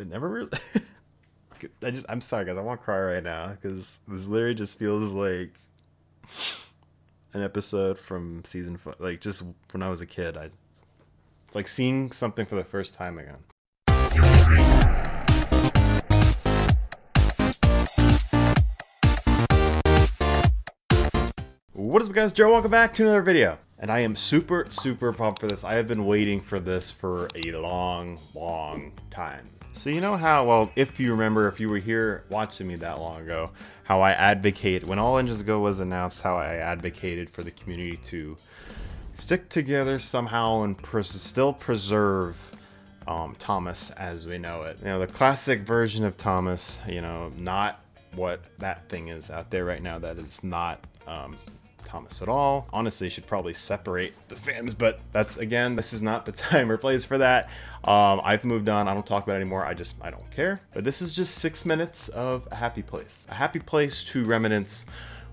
It never really. I just, I'm sorry, guys. I want to cry right now because this literally just feels like an episode from season four, Like just when I was a kid, I. It's like seeing something for the first time again. What is up guys, Joe, welcome back to another video. And I am super, super pumped for this. I have been waiting for this for a long, long time. So you know how, well, if you remember, if you were here watching me that long ago, how I advocate, when All Engines Go was announced, how I advocated for the community to stick together somehow and pres still preserve um, Thomas as we know it. You know, the classic version of Thomas, you know, not what that thing is out there right now that is not um, Thomas at all. Honestly, should probably separate the fans, but that's again, this is not the time or place for that. Um, I've moved on. I don't talk about it anymore. I just I don't care. But this is just six minutes of a happy place, a happy place to reminisce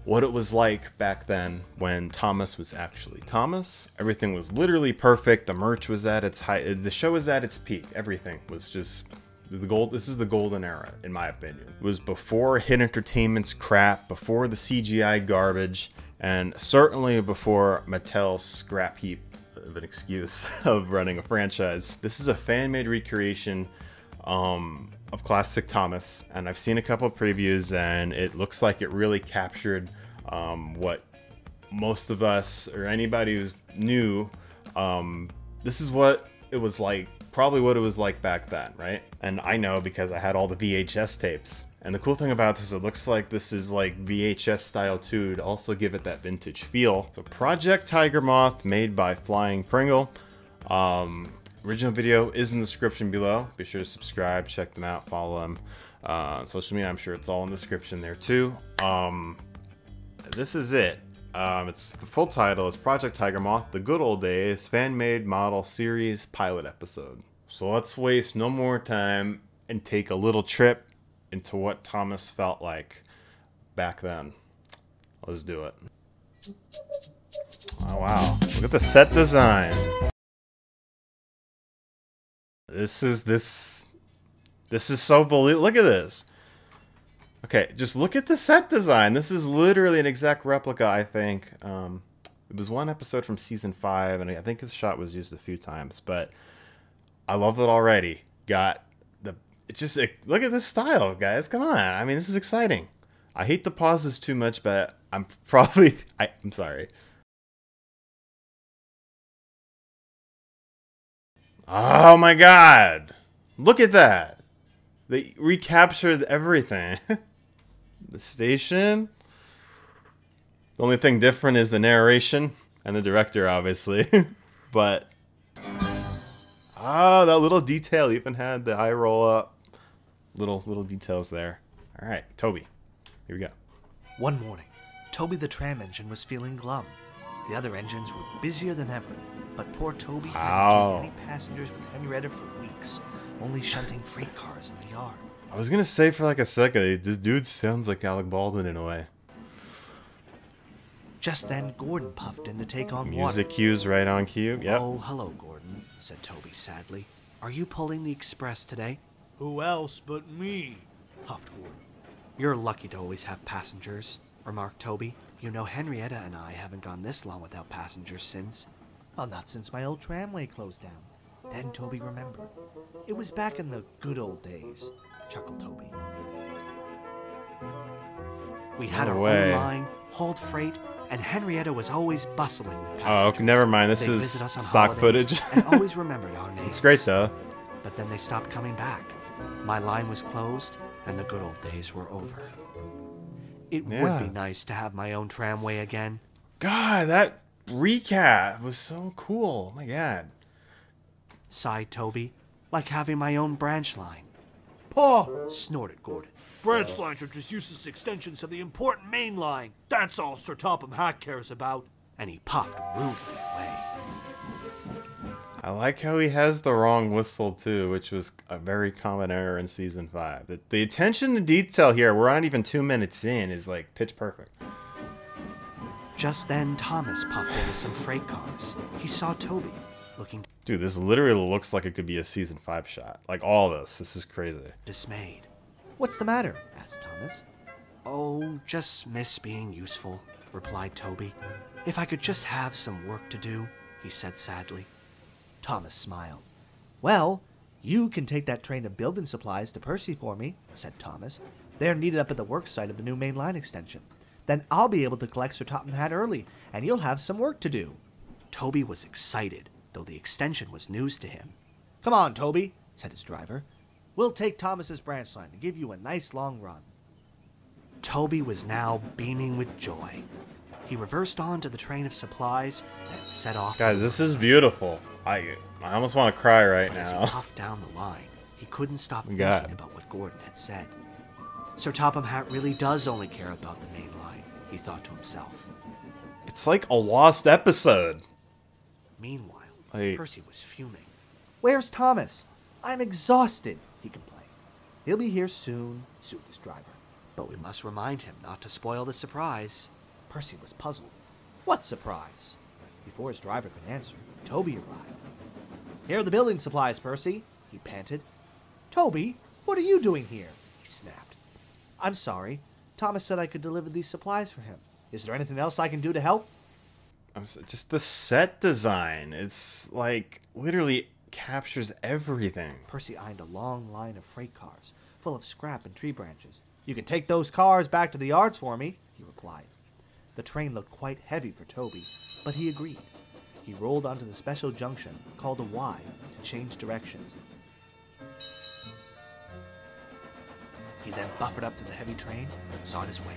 what it was like back then when Thomas was actually Thomas. Everything was literally perfect. The merch was at its height. The show was at its peak. Everything was just the gold this is the golden era in my opinion it was before hit entertainment's crap before the cgi garbage and certainly before Mattel's scrap heap of an excuse of running a franchise. This is a fan-made recreation um, of classic Thomas, and I've seen a couple previews, and it looks like it really captured um, what most of us or anybody who's new. Um, this is what it was like, probably what it was like back then, right? And I know because I had all the VHS tapes. And the cool thing about this, it looks like this is like VHS style too to also give it that vintage feel. So Project Tiger Moth made by Flying Pringle. Um, original video is in the description below. Be sure to subscribe, check them out, follow them. Uh, social media, I'm sure it's all in the description there too. Um, this is it. Um, it's the full title is Project Tiger Moth: The Good Old Days fan-made model series pilot episode. So let's waste no more time and take a little trip into what Thomas felt like back then. Let's do it. Oh, wow. Look at the set design. This is this this is so believable. Look at this. Okay, just look at the set design. This is literally an exact replica, I think. Um, it was one episode from season five, and I think this shot was used a few times, but I love it already. Got it's just like, look at this style, guys. Come on. I mean, this is exciting. I hate the pauses too much, but I'm probably I, I'm sorry. Oh my god. Look at that. They recaptured everything. the station. The only thing different is the narration and the director, obviously. but oh, that little detail even had the eye roll up little little details there. All right, Toby, here we go. One morning, Toby the tram engine was feeling glum. The other engines were busier than ever, but poor Toby hadn't taken any passengers with Henrietta for weeks, only shunting freight cars in the yard. I was gonna say for like a second, eh, this dude sounds like Alec Baldwin in a way. Just then, Gordon puffed in to take on Music water. cues right on cue. Yep. Oh, hello, Gordon," said Toby sadly. "Are you pulling the express today?" Who else but me? huffed Gordon. You're lucky to always have passengers, remarked Toby. You know Henrietta and I haven't gone this long without passengers since. Well, not since my old tramway closed down. Then Toby remembered. It was back in the good old days, chuckled Toby. We had no our way. own line, hauled freight, and Henrietta was always bustling with oh, passengers. Oh, never mind. This they is stock footage. and always remembered our names. It's great though. But then they stopped coming back. My line was closed, and the good old days were over. It yeah. would be nice to have my own tramway again. God, that recap was so cool. Oh my god. Sighed Toby, like having my own branch line. Paw! snorted Gordon. Branch lines are just useless extensions of the important main line. That's all Sir Topham Hatt cares about. And he puffed rudely away. I like how he has the wrong whistle too, which was a very common error in season five. The, the attention to detail here, we're not even two minutes in, is like pitch perfect. Just then, Thomas puffed into some freight cars. He saw Toby. looking Dude, this literally looks like it could be a season five shot. Like all this. This is crazy. dismayed. What's the matter? asked Thomas. Oh, just miss being useful, replied Toby. If I could just have some work to do, he said sadly. Thomas smiled. Well, you can take that train of building supplies to Percy for me, said Thomas. They're needed up at the work site of the new main line extension. Then I'll be able to collect Sir Topham Hatt early, and you'll have some work to do. Toby was excited, though the extension was news to him. Come on, Toby, said his driver. We'll take Thomas's branch line and give you a nice long run. Toby was now beaming with joy. He reversed on to the train of supplies, then set off. Guys, this is beautiful. I I almost want to cry right But as he now. puffed down the line, he couldn't stop thinking God. about what Gordon had said. Sir Topham Hatt really does only care about the main line, he thought to himself. It's like a lost episode. Meanwhile, Like- Percy was fuming. Where's Thomas? I'm exhausted, he complained. He'll be here soon, soothed his driver. But we must remind him not to spoil the surprise. Percy was puzzled. What surprise? Before his driver could answer, Toby arrived. Here are the building supplies, Percy, he panted. Toby, what are you doing here? He snapped. I'm sorry. Thomas said I could deliver these supplies for him. Is there anything else I can do to help? I'm s- just the set design. It's like literally captures everything. Percy eyed a long line of freight cars, full of scrap and tree branches. You can take those cars back to the yards for me, he replied. The train looked quite heavy for Toby, but he agreed. He rolled onto the special junction called a Y to change directions. He then buffered up to the heavy train and on his way.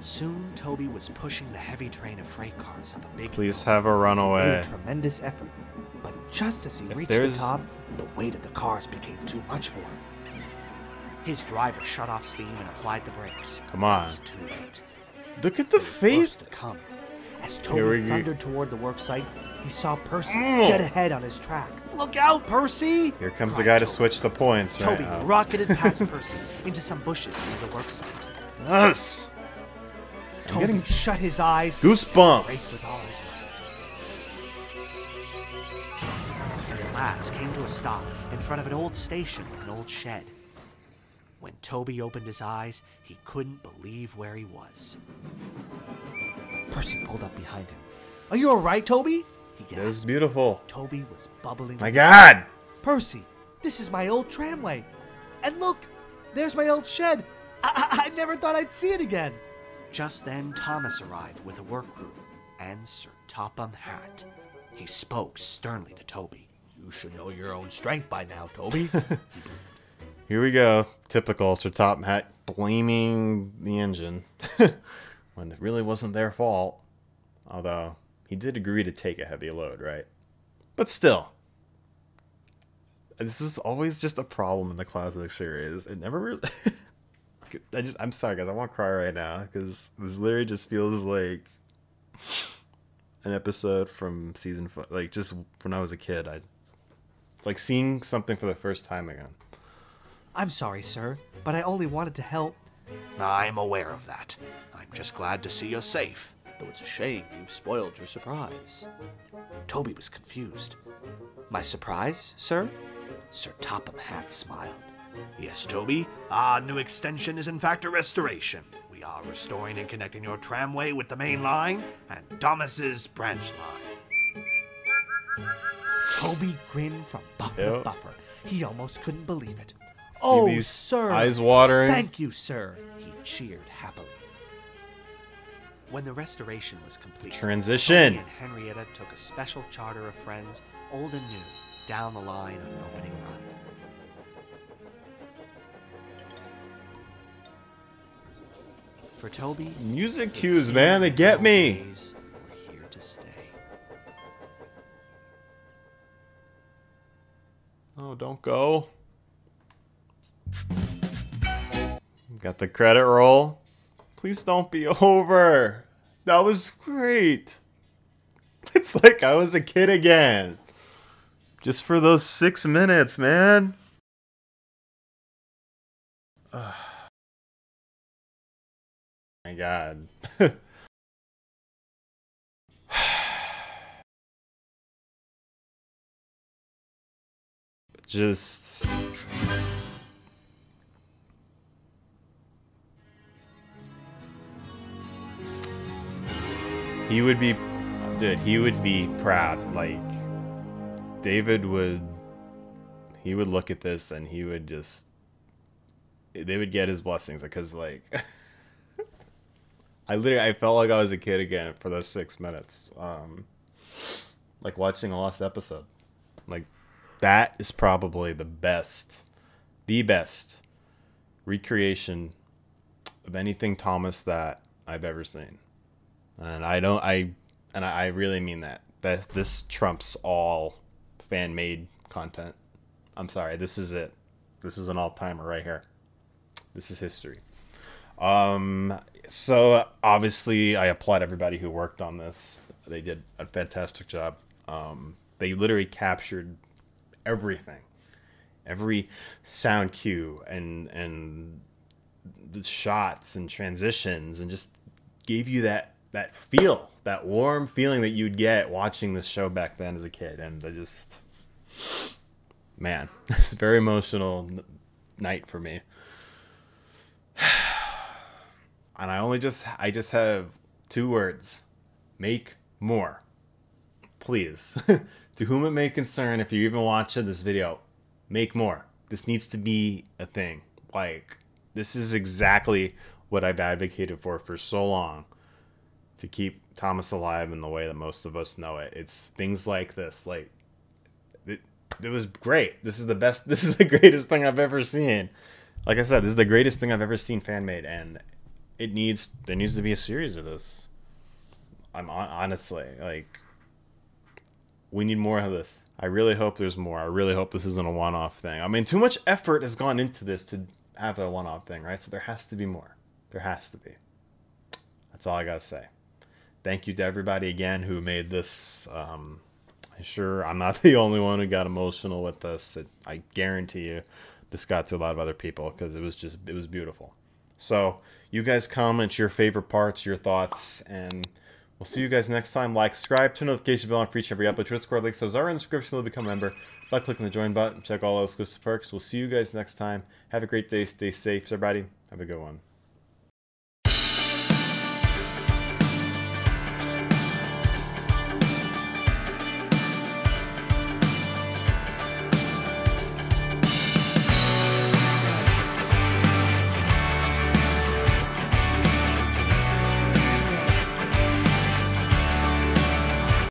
Soon Toby was pushing the heavy train of freight cars up a big Please hill. have a He made runaway. a tremendous effort, but just as he If reached there's- the top, the weight of the cars became too much for him. His driver shut off steam and applied the brakes. Come on. It was too late. Look at the face. to come. As Toby thundered toward the worksite, he saw Percy Mm. dead ahead on his track. Look out, Percy! Here comes the cried guy to switch the points right Toby now. rocketed past Percy into some bushes near the work site. Yes. I'm Toby getting shut his eyes, goosebumps. with all his might. And at last came to a stop in front of an old station with an old shed. When Toby opened his eyes, he couldn't believe where he was. Percy pulled up behind him. Are you alright, Toby? He That is gasped. beautiful. Toby was bubbling. My God. Percy, this is my old tramway. And look, there's my old shed. I, I, I never thought I'd see it again. Just then, Thomas arrived with a work crew and Sir Topham Hatt. He spoke sternly to Toby. You should know your own strength by now, Toby. Here we go. Typical Sir Top Hat blaming the engine when it really wasn't their fault. Although he did agree to take a heavy load, right? But still, this is always just a problem in the classic series. It never really. I just, I'm sorry, guys. I want to cry right now because this literally just feels like an episode from season five. Like just when I was a kid, I. It's like seeing something for the first time again. I'm sorry, sir, but I only wanted to help. I'm aware of that. I'm just glad to see you're safe. Though it's a shame you've spoiled your surprise. Toby was confused. My surprise, sir? Sir Topham Hatt smiled. Yes, Toby. Our new extension is in fact a restoration. We are restoring and connecting your tramway with the main line and Thomas's branch line. Toby grinned from buffer to Yep. buffer. He almost couldn't believe it. Oh, sir! Eyes watering. Thank you, sir. He cheered happily. When the restoration was complete, Transition. Toby and Henrietta took a special charter of friends, old and new, down the line on an opening run. For Toby, Music cues, man, they get me. here to stay. Oh, don't go. the credit roll. Please don't be over. That was great. It's like I was a kid again. Just for those six minutes, man. My god. Just. He would be dude he would be proud like david would he would look at this and he would just they would get his blessings because like i literally i felt like i was a kid again for those six minutes um like watching a lost episode. Like that is probably the best the best recreation of anything thomas that i've ever seen and I don't I and I really mean that. That this trumps all fan made content. I'm sorry, this is it. This is an all timer right here. This is history. Um so obviously I applaud everybody who worked on this. They did a fantastic job. Um they literally captured everything. Every sound cue and and the shots and transitions and just gave you that that feel, that warm feeling that you'd get watching this show back then as a kid, and I just, man, it's a very emotional night for me. And I only just, I just have two words: make more, please. to whom it may concern, if you're even watching this video, make more. This needs to be a thing. Like, this is exactly what I've advocated for for so long to keep Thomas alive in the way that most of us know it. It's things like this. Like it, it was great. This is the best. This is the greatest thing I've ever seen. Like I said, this is the greatest thing I've ever seen fan made, and it needs there needs to be a series of this. I'm on, honestly like we need more of this. I really hope there's more. I really hope this isn't a one-off thing. I mean, too much effort has gone into this to have a one-off thing, right? So there has to be more. There has to be. That's all I gotta say thank you to everybody again who made this. Um, sure, I'm not the only one who got emotional with this. It, I guarantee you, this got to a lot of other people because it was just it was beautiful. So you guys comment your favorite parts, your thoughts, and we'll see you guys next time. Like, subscribe, turn notification bell on for each every upload. Discord are in the description to become a member by clicking the join button. Check all exclusive perks. We'll see you guys next time. Have a great day. Stay safe, everybody. Have a good one.